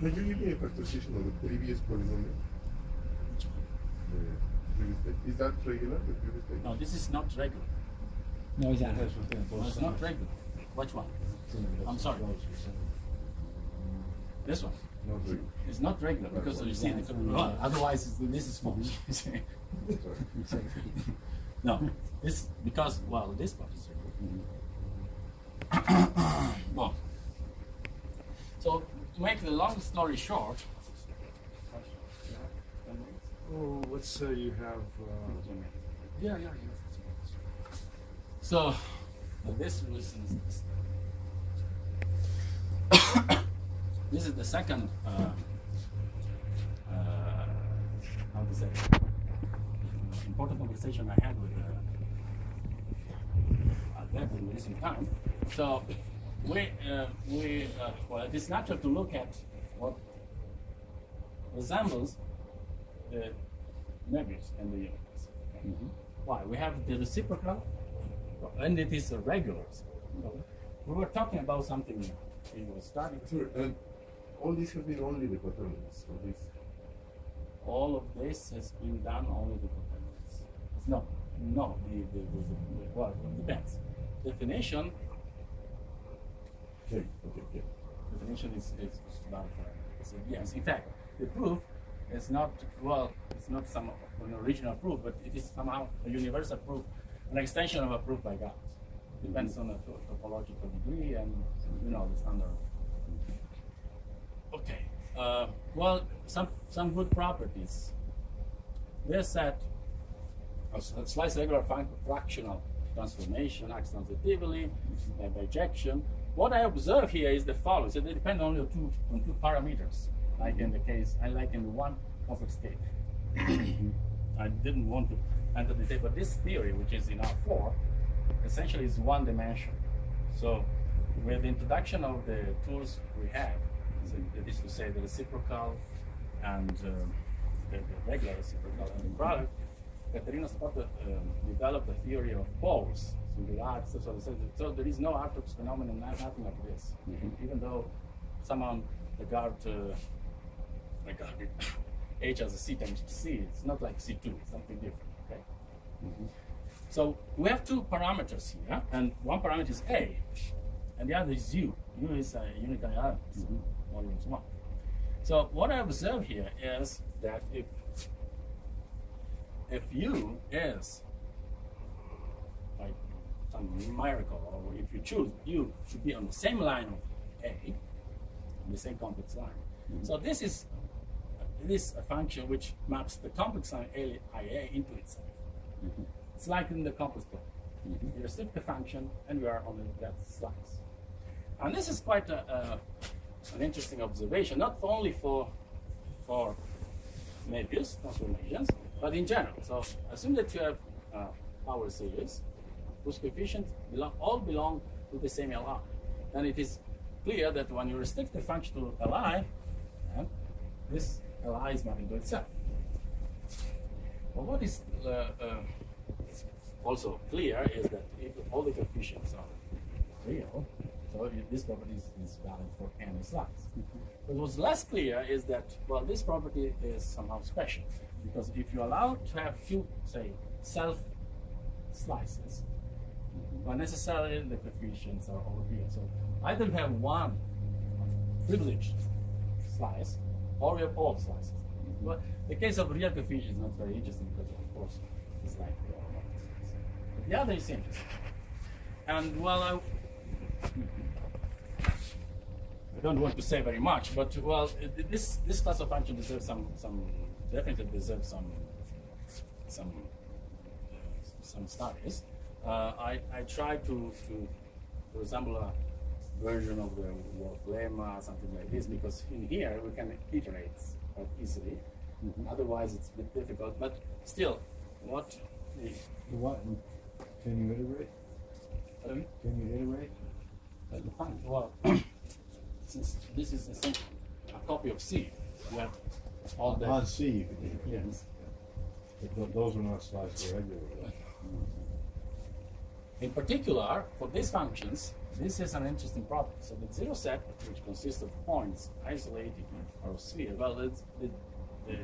Can you give me a factorization of the previous polynomial? The previous. Is that regular, the previous no, this is not regular. No, it's It not. has within No, it's not sides. regular. Which one? I'm sorry. This one. Not. It's not regular because you see, the, well, otherwise this is false. Sorry. no, this because well, this part is regular. [coughs] well, so to make the long story short. Oh, let's say you have, uh, Yeah, yeah, yeah. So, this was [coughs] this is the second uh, uh, how to say important conversation I had with uh, Albert in recent time. So we uh, we uh, well, it is natural to look at what resembles the nebulous and the universe. okay? Why? We have the reciprocal, and it is a regular. reciprocal. We were talking about something in the starting. Sorry, and all this has been only the quaternions. All this. All of this has been done only the. It's no, no. The, the, the, the, well, it depends. Definition Okay, okay, okay. definition is, is uh, is a yes. In fact, the proof is not well. It's not some an original proof, but it is somehow a universal proof, an extension of a proof by God. Depends on the topological degree and you know the standard. Okay. Uh, well, some some good properties. This set a slice regular fractional transformation acts transitively by bijection. What I observe here is the following. So they depend only on two on two parameters, like in the case, I like in the one complex [coughs] case. I didn't want to enter the but this theory, which is in R4, essentially is one dimension. So with the introduction of the tools we have, so that is to say the reciprocal and um, the, the regular reciprocal and the product, Caterina Stoppato um, developed a theory of poles, singularities, so, so, so there is no Hartogs phenomenon, nothing like this. Even though someone regard uh, regarded [coughs] H as a C times C, it's not like C2, something different. So we have two parameters here, and one parameter is A, and the other is U. U is a unitary element, volume is one. So what I observe here is that if if U is like some numerical, or if you choose U to be on the same line of A, on the same complex line. Mm-hmm. So this is this is a function which maps the complex line A- IA into itself. It's like in the complex plane. You restrict the function, and you are on that slice. And this is quite a, a, an interesting observation, not only for for Möbius transformations, but in general. So assume that you have uh, power series whose coefficients belong, all belong to the same Li. Then it is clear that when you restrict the function to Li, then this Li is mapping to itself. But what is uh, uh, also clear is that if all the coefficients are real, so this property is, valid for any slice. But what's less clear is that, well, this property is somehow special. Because if you allow to have two, say, self slices, well, necessarily the coefficients are all real. So either you have one privileged slice, or you have all slices. But the case of real coefficients is not very interesting because, of course, it's like. But the other is interesting. And well, I, [laughs] I don't want to say very much, but well, this this class of function deserves some some definitely deserves some some some studies. Uh, I I try to to resemble a version of the Wolff lemma, something like this, because in here we can iterate quite easily. Otherwise, it's a bit difficult. But still, what the What, can you iterate? um, Can you iterate? Well, [coughs] since this is essentially a copy of C, you have all the On C, you can iterate. yes. But tho- those are not sliced regularly. In particular, for these functions, this is an interesting property. So the zero set, which consists of points isolated or sphere, well, it's, the, the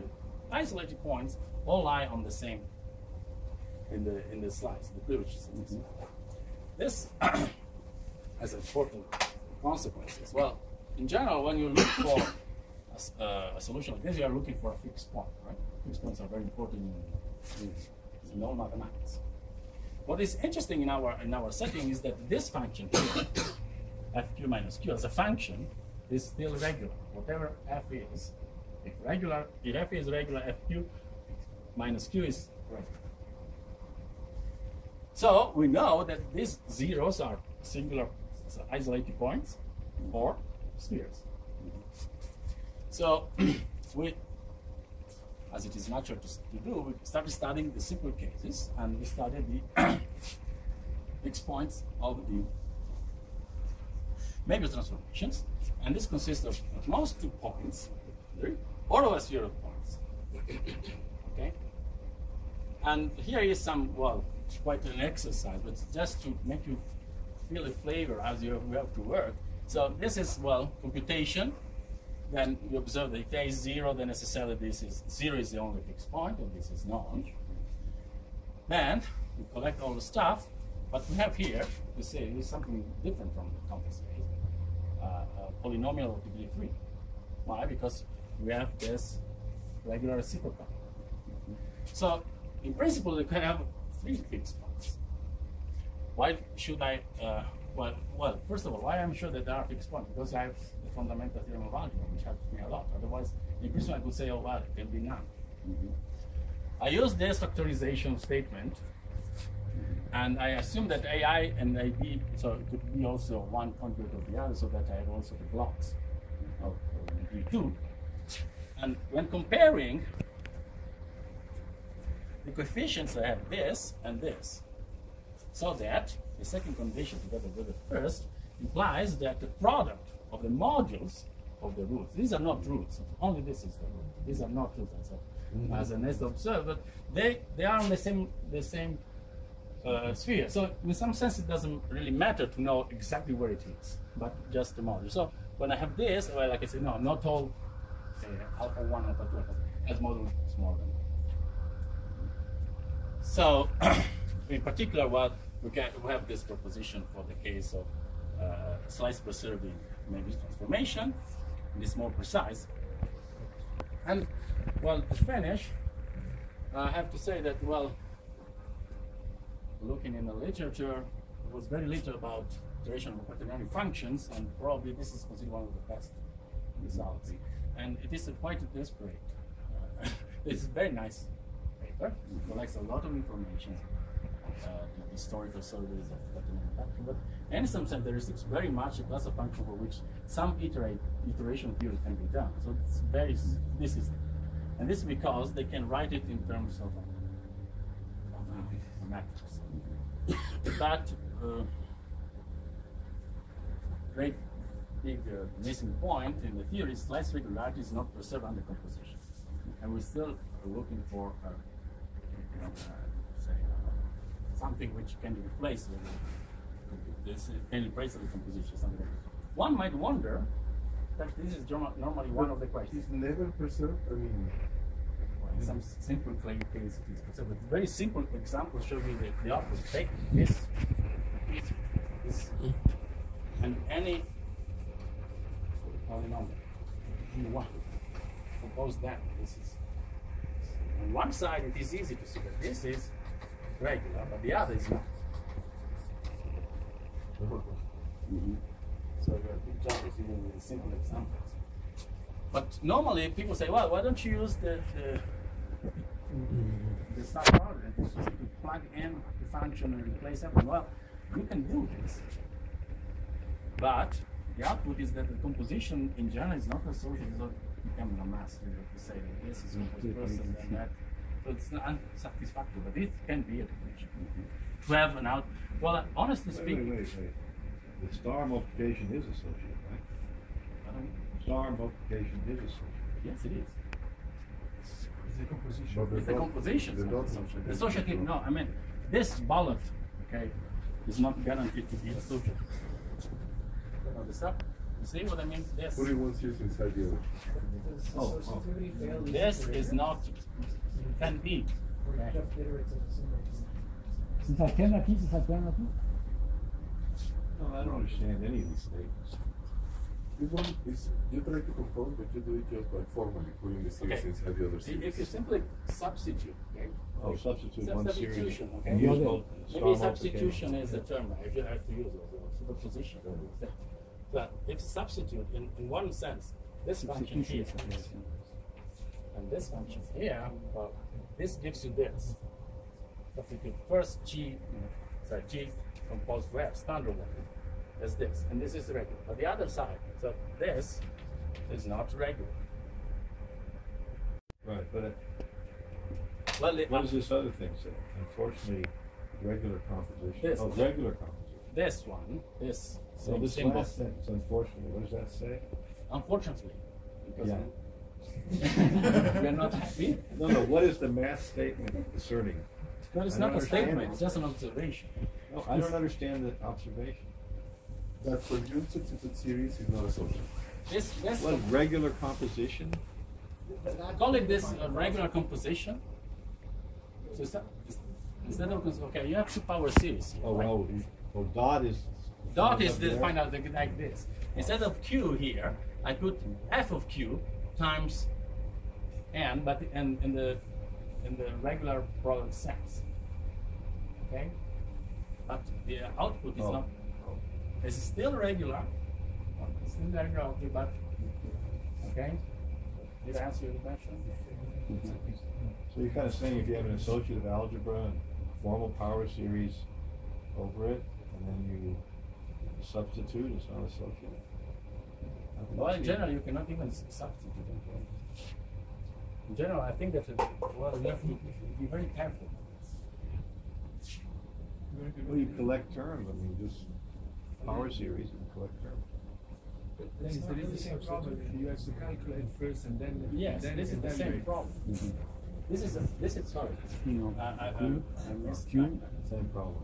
isolated points all lie on the same in the in the slice, the privileges. in this. This [coughs] has important consequences. Well, in general, when you look for a, uh, a solution like this, you are looking for a fixed point, right? Fixed points are very important in, in all mathematics. What is interesting in our in our setting is that this function here, [coughs] fq minus q, as a function, is still regular. Whatever f is, if regular, f is regular, fq minus q is regular. So we know that these zeros are singular so isolated points or spheres. So [clears throat] we as it is natural to, to do, we started studying the simple cases and we studied the [coughs] fixed points of the Möbius transformations. And this consists of at most two points, of a sphere of points. okay? And here is some, well, it's quite an exercise, but just to make you feel the flavor as you you have to work. So this is, well, computation then you observe that if a is zero, then necessarily this is zero is the only fixed point, and this is known. Then we collect all the stuff. What we have here, we see, is something different from the complex case. Uh, a polynomial of degree three. Why? Because we have this regular reciprocal. So in principle, we can have three fixed points. Why should I? Uh, well, well, first of all, why I'm sure that there are fixed points because I have the fundamental theorem of algebra, which helps me a lot. Otherwise, in principle, I could say, oh well, it can be none. I use this factorization statement, and I assume that AI and AB, so it could be also one conjugate of the other, so that I have also the blocks of of degree two. And when comparing the coefficients, I have this and this. So that the second condition together with the first implies that the product of the modules of the roots, these are not roots, only this is the root. These are not roots as, a, as Ernesto observed, but they, they are in the same, the same uh, sphere. So in some sense, it doesn't really matter to know exactly where it is, but just the module. So when I have this, well, like I said, no, not all alpha 1, alpha 2, as smaller than so, [clears throat] in particular, what we, we have this proposition for the case of uh, slice preserving Möbius transformation. And it's more precise. And well, to finish, I have to say that well, looking in the literature, there was very little about iteration of quaternary functions, and probably this is considered one of the best results. And it is quite desperate. Uh, [laughs] it's very nice paper. It collects a lot of information, uh, the historical surveys of quaternary function. But in some sense, there is very much a class of function for which some iterate, iteration theory can be done. So it's very, this is, and this is because they can write it in terms of, a- of a- a matrix. [coughs] But uh, great big uh, missing point in the theory is slice regularity is not preserved under composition. And we're still looking for uh, you know, uh, say, uh, something which can be replaced with this can replace the composition. Something like. One might wonder that this is normally one of the questions. It's never preserved. I mean, In some simple claim case, it is considered. But very simple example show you the, the opposite. Take this, this, and any polynomial. You want compose that. This is on one side. It is easy to see that this is regular, but the other is not. Mm-hmm. So there are big jumps even with simple examples. But normally people say, well, why don't you use the, the, the product and plug in the function and replace everything? Well, you can do this. But the output is that the composition in general is not associated not becoming a mass. You have to say that this is composed mm-hmm. person and that. So it's not unsatisfactory, but it can be a condition. Mm-hmm. To have an out, well, honestly Wait, speaking, wait, wait, wait. The star multiplication is associated, right? I Star multiplication is associated. yes, it is. It's a composition. But It's the composition. the is associated. Associative, no, I mean, this bullet, okay, is not guaranteed to be associated. You know, the stuff, you see what I mean? This, putting one series inside the other. Does Oh, oh. associativity fail these this is not, can be. Or okay? just iterates of a single thing? Is alternative, is? No, I don't understand any of these statements. This one is you try to compose, but you do it just by formally putting the series Okay. inside the other See, series. If you simply substitute, okay? Oh, substitute one series. Substitution, okay? and use mul- star Maybe multiplication. substitution is the term, I should have to use it, also, superposition. But if substitute, in, in one sense, this function here, and this function here, well, this gives you this. Substitute first G, sorry, G composed to F, standard one, is this, and this is regular. But the other side, so this is not regular. Right, but it- Well, the- what does this other thing say? Unfortunately, regular composition. This Oh, one. regular composition. this one, this So this symbol, last sentence, unfortunately, what does that say? unfortunately, because Yeah. [laughs] we're not happy. No, no, what is the math statement asserting? But it's I not don't a understand statement, it's just an observation. No, I don't understand the observation. That for you substitute series is not associated. This, this, What, regular composition? I call it this uh, regular composition. So it's not, it's Instead of cons- okay, you have two power series. here, Oh, right? well, you- well, dot is. Dot is there. find out like this. Instead of q here, I put f of q times n, but in, in the in the regular product sense. Okay, but the output is Oh. not. It's still regular. It's still regular, okay, but okay. Did I answer your question? So you're kind of saying if you have an associative algebra and formal power series over it, and then you substitute, it's not associative? How can Well, in see general, you cannot even s- substitute it. In general, I think that uh, well, you have to be very careful. Well, you collect terms, I mean, just power series and collect terms. Dennis, there is the same problem. You have to calculate first and then. Yes, then this is the same evaluate. problem. This is a, this is sorry. You know, I, I, I, Q, I missed Q. Same problem.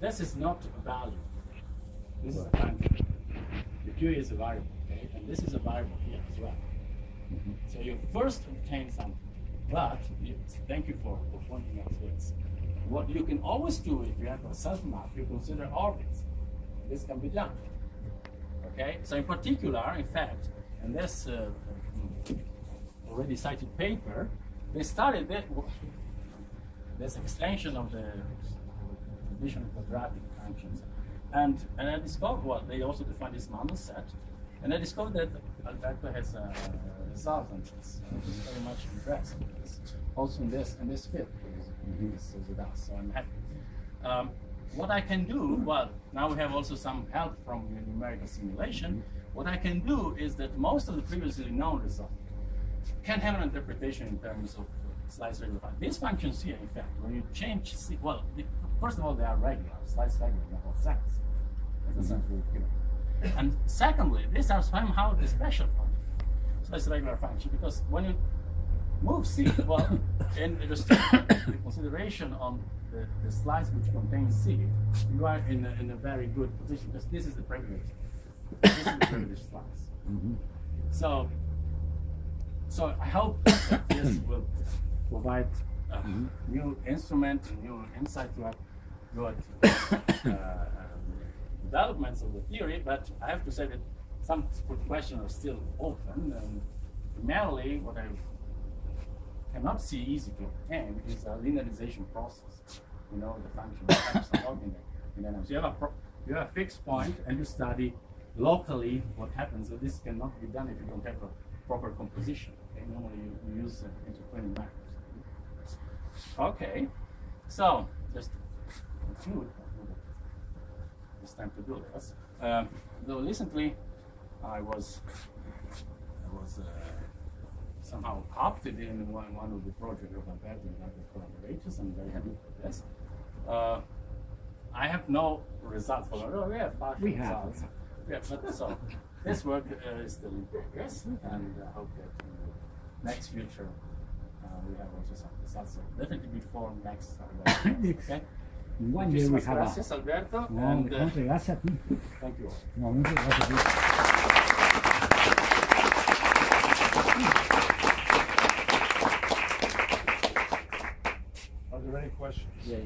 This is not a value. This is a Right. function. The Q is a variable, okay, and this is a variable here as well. So you first obtain something, but you, thank you for, for pointing out this. What you can always do if you have a self-map, you consider orbits. This can be done. Okay, so in particular, in fact, in this uh, already cited paper, they started that, this extension of the division quadratic functions. And, and I discovered, well, they also defined this Mandel set, and I discovered that Alberto has a result on this. Uh, he's very much impressed with this. Also in this, in this field, he's, with us, so I'm happy. Um, what I can do, well, now we have also some help from numerical simulation. What I can do is that most of the previously known results can have an interpretation in terms of slice regular function. These functions here, in fact, when you change, well, the, first of all, they are regular, slice regular in all sense. That's the sense. And secondly, these are somehow the special function, slice regular function, because when you move C, well, [coughs] in the, consideration on the, the slice which contains C, you are in a, in a very good position because this is the privileged, this is the privileged slice. So, so I hope that this [coughs] will provide a new instrument, new insight to our [coughs] good uh, developments of the theory. But I have to say that some questions are still open. And primarily, what I cannot see easy to obtain is a linearization process. You know, the function of then so you have a pro- you have a fixed point and you study locally what happens. So this cannot be done if you don't have a proper composition. Okay? Normally you, use uh, intertwining matters. Okay, so just conclude. Time to do this. Um, though recently, I was I was uh, somehow opted in one, one of the projects of Alberto and other collaborators. I'm very happy for this. Uh, I have no results for oh, we have partial We have. results. Yeah, but so this work uh, is still in progress, and I hope that in the next future uh, we have also some results. So definitely before next Alberto. [coughs] okay. One year we have a. Alberto. No, and, uh, gracias a ti. thank you. No, muchas gracias a ti. Are there any questions? Yeah,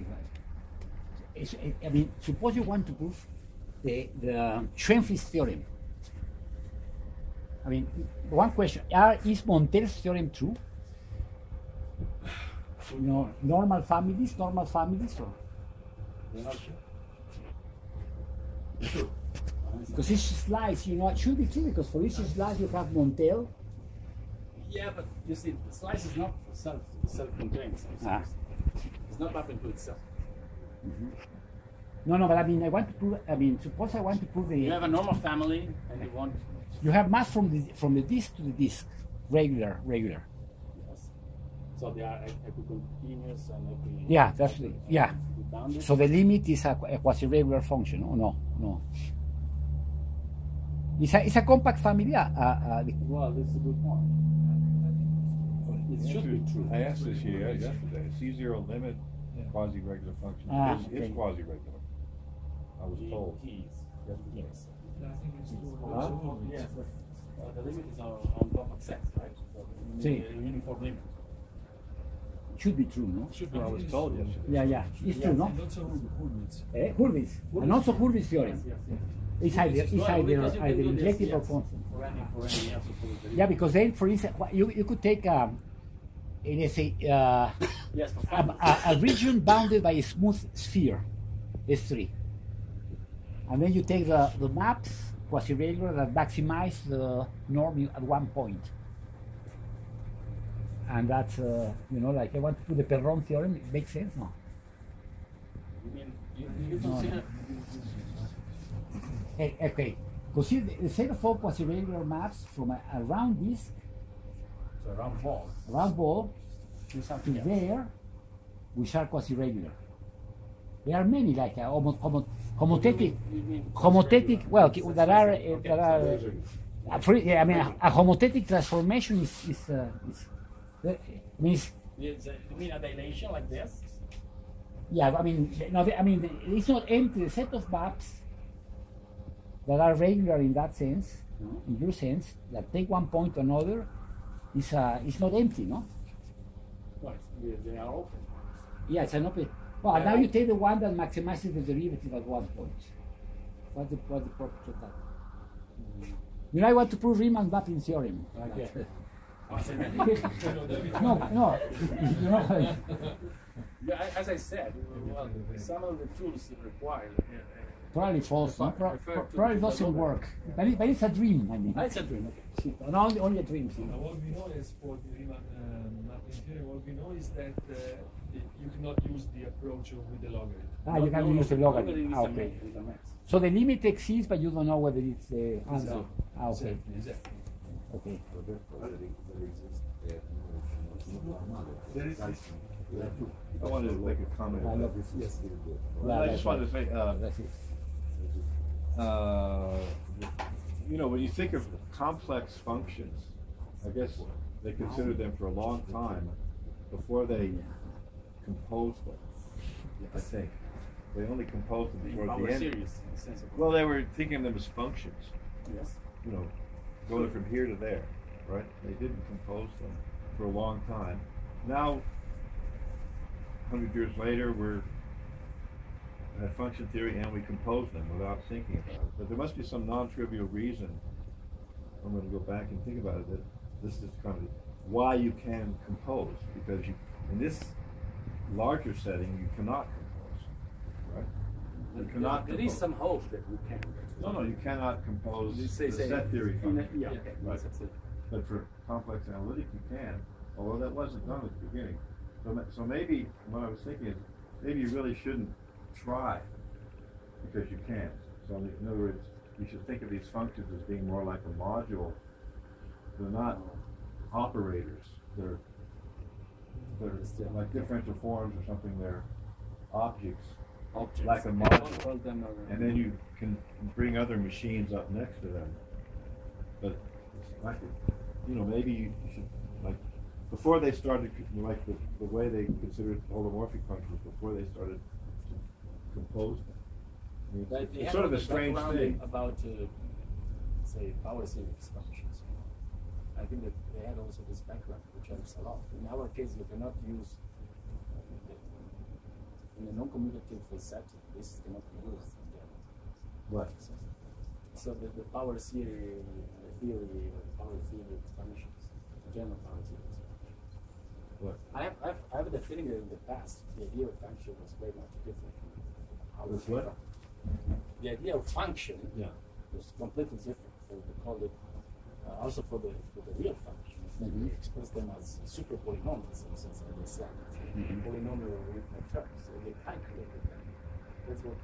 exactly. I I mean, suppose you want to prove the, the Schoenflies theorem. I mean, one question, are, is Montel's theorem true? [sighs] You know, normal families, normal families, or? You're not sure? Because each slice, you know, it should be true because for each slice you have Montel. Yeah, but you see, the slice is not self self-contained. Ah. It's not mapping to itself. No, no, but I mean, I want to prove, I mean, suppose I want to prove the. You have a normal family, and you want You have mass from the from the disk to the disk, regular, regular. yes. So they are equ- equicontinuous and equi. Yeah, that's the, yeah. Equibounded. So the limit is a, a quasi-regular function, or no? No. It's a, it's a compact family. Uh, uh, well, this is a good point. It should be true. I asked this here yesterday, C zero limit, quasi-regular function, Ah, is, okay. quasi-regular. I was told. T's. Yes. I think it's true. Huh? Yes. Uh, the limit is on, on compact sets, right? So you Sí. uniform limit. Should be true, no? Should be Well, I was told yesterday. Yeah, yeah, it's true, no? And also Hurwitz. Eh? Hurwitz, and also Hurwitz theorem. Yes, yes. It's either, it's either, because you can either injective or constant. For any, for any. Yeah, because then, for instance, you, you could take um, uh, Yes, a, finance. a, a region bounded by a smooth sphere, S3, and then you take the, the maps quasi-regular that maximize the norm at one point. And that's, uh, you know, like I want to put the Perron theorem, it makes sense, no? You mean, you, you No, consider, Hey, okay, consider the- set of all quasi-regular maps from a, a round disk, so round ball, a round ball, to else. there, which are quasi-regular. There are many like uh, homo, homo, homothetic, You mean homothetic. Well, quasi-regular? there are uh, Okay, there are. Uh, for, yeah, I mean, a, a homothetic transformation is is, uh, is means uh, You mean a dilation like this? yeah. I mean, no, I mean it's not empty. The set of maps that are regular in that sense, No. in your sense, that take one point to another, is uh, is not empty, no? Right, they, are open. Yeah, it's an open. Well, Yeah. now you take the one that maximizes the derivative at one point. What's the, what's the property of that? You know, I want to prove Riemann mapping theorem. Okay. [laughs] [laughs] no, no. you know, Yeah, as I said, well, some of the tools required. uh, probably false. No? Pro- pro- probably doesn't Logan. work. But, it, but it's a dream, I mean. uh, It's a dream. Okay. No, only, only a dream. see. Now, what we know is for the Riemann mapping theory, what we know is that uh, you cannot use the approach with the logarithm. Ah, you can use the logarithm. is Ah, okay. ma- is a mess. So the limit exists, but you don't know whether it's the answer. No. Ah, okay. Exactly, exactly. Okay. I wanted to make a comment. I about love this. this. Yes. Well, I just wanted to say, uh, That's it. uh, you know, when you think of complex functions, I guess they considered them for a long time before they composed them. I think they only composed them In toward power the end. series, in the sense of. Well, they were thinking of them as functions. yes. You know, going from here to there, right? They didn't compose them for a long time. Now, hundred years later, we're at function theory and we compose them without thinking about it. But there must be some non-trivial reason. I'm going to go back and think about it. That this is kind of why you can compose because you in this larger setting you cannot compose, right? You There- cannot. There is compose. some hope that we can. No, no, you cannot compose You the say, set theory function. Yeah, okay, Right. that's it. But for complex analytic, you can, although that wasn't done at the beginning. So, so maybe, what I was thinking is, maybe you really shouldn't try, because you can't. So in in other words, you should think of these functions as being more like a module. They're not operators, they're, they're like differential forms or something, they're objects. Objects. Like a Yeah, module. call them, uh, And then you can bring other machines up next to them. But like, you know, maybe you should, like, before they started, like the, the way they considered holomorphic functions, before they started to compose them. I mean, it's- It's sort of a strange thing. About, uh, say, power series functions. I think that they had also this background, which helps a lot. In our case, you cannot use, in a non-commutative setting, this cannot be used. in general. So, so the, the power series the theory, or the power theory expansions, general power series functions. What? I have, I have, I have the feeling that in the past, the idea of function was very much different. how Was what? The idea of function Yeah. was completely different. So the it uh, also for the for the real functions. that We express them as super polynomials, in the sense that they said polynomial arithmetic terms. So they calculated them. That's what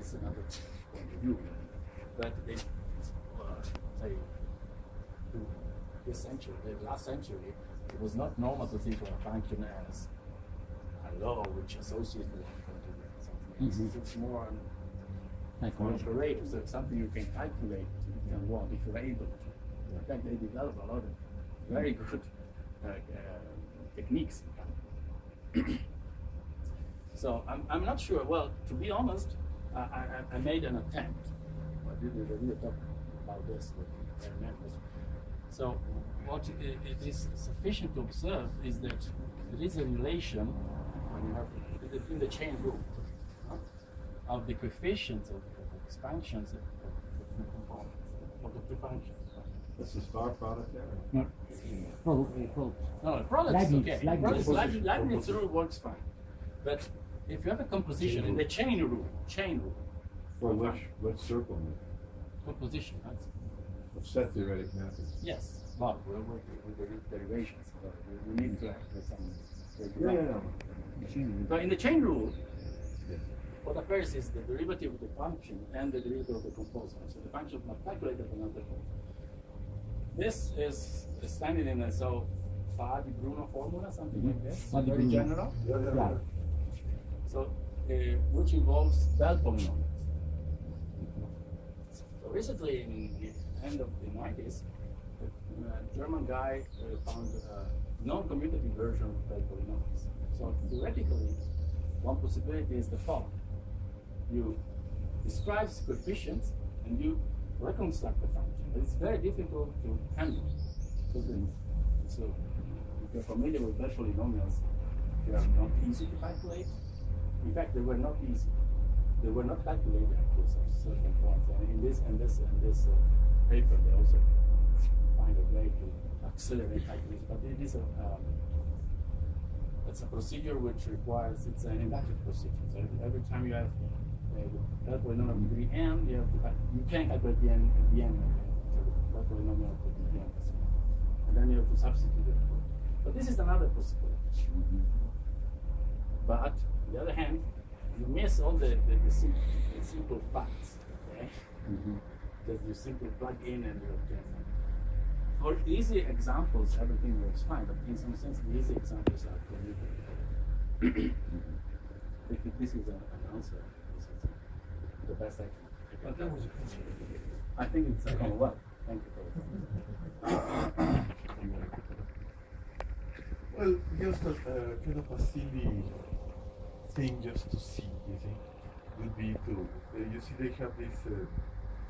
is another point of view. But they, uh, say, this century, the last century, it was not normal to think of a function as a law which associates with one point of. Something else. Mhm. It's more an one. so it's something you can calculate if you want, if you're able to. In fact, they develop a lot of very good uh, techniques. In [clears throat] so I'm, I'm not sure. Well, to be honest, I, I, I made an attempt. I talk about this with members. So what it is sufficient to observe is that there is a relation when you have between the chain rule of the coefficients of, expansions of, of the two functions. That's the star product there. No, product, uh, product. No, product's Leibniz, okay. Leibniz. Product's- Leibniz, Composition, Leibniz composition. rule works fine. But if you have a composition Chain in the chain rule, chain rule, For which, which circle? composition, that's, Of set theoretic mappings. yes. Well, we're working with the derivations, so we, we need to have some. Yeah, yeah, yeah. But in the chain rule, what occurs is the derivative of the function and the derivative of the composite. So the function is not calculated but not defined. This is standing in a so Faà di Bruno formula, something like this. Fadi very Bruno. general. Yeah, yeah, Yeah. So, uh, which involves Bell polynomials. So recently, in the end of the 90s, a German guy uh, found a non-commutative version of Bell polynomials. So theoretically, one possibility is the following. You describe coefficients and you reconstruct the function. But it's very difficult to handle. So if you're familiar with Bell polynomials, they are not easy to calculate. In fact, they were not easy. They were not calculated to certain points. And in this and this and this uh, paper, they also find a way to accelerate calculation. But it is a um, it's a procedure which requires it's an inductive procedure. So every time you have that polynomial degree n, you have to you can calculate the n the n that polynomial for the n, and then you have to substitute it. But this is another possibility. But on the other hand, you miss all the, the, the, sim- the simple facts, okay? Mm-hmm. That you simply plug in and you obtain something. For easy examples, everything works fine, but in some sense, the easy examples are mm-hmm. commutable. [coughs] if it- this is an, an answer, the best I can. I But can that was a I think it's gone well. Thank you for it. Well, just a uh, kind of a silly thing just to see, you think, would be to, uh, you see they have this, uh,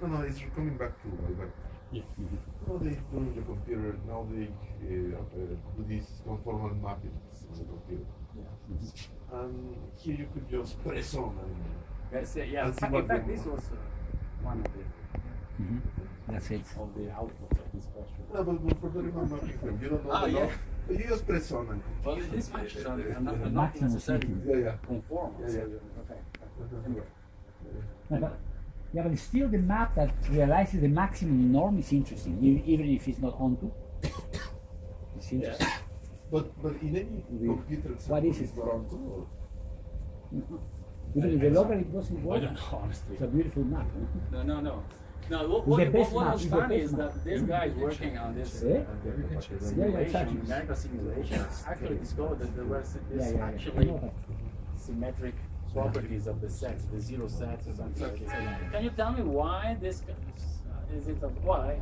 no, no, it's coming back to Alberto. Yeah. Now they do the computer, now they uh, uh, do these conformal mappings on the computer. Yeah. And here you could just press on and Yes, yeah, yeah. And In fact, fact this was uh, one of the Mhm. That's it. of the outputs of this question. No, but but for the remote mapping frame, you don't know Ah, the yeah. law, but you just press on. Well, these functions are, are not, The not maximum necessarily sequence. Yeah, yeah. conformal. Yeah, so yeah. okay. Anyway. No, but, yeah, but still the map that realizes the maximum norm is interesting, e- even if it's not onto. It's interesting. But but in any computer what example, it? it's not on tool. Even if the logarithm doesn't I work, don't know, honestly. it's a beautiful map. No, no, no. No, what, It's what, the what, best what map, was it's the funny best is map. that this guy is working on this Yeah? uh, Yeah, yeah, simulation, exactly. numerical simulation, actually discovered that there were s- Yeah, this yeah, yeah. Actually symmetric properties of the sets, the zero sets or something like. Can you tell me why this uh, is it? A, well, I,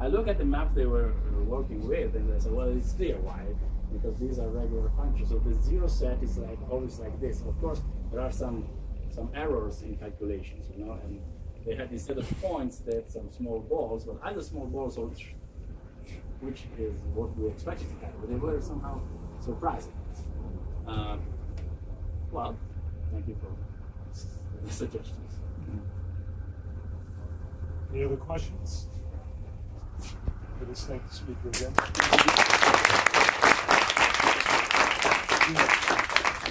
I, I look at the maps they were uh, working with, and I said, well, it's clear why, because these are regular functions. So the zero set is like always like this. Of course, there are some some errors in calculations, you know, and they had instead of points, they had some small balls, but either small balls or which is what we expected to have, but they were somehow surprising. Um, well, thank you for the suggestions. Any other questions? For this thank the speaker again.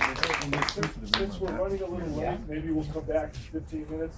Since we're running a little late, maybe we'll come back in fifteen minutes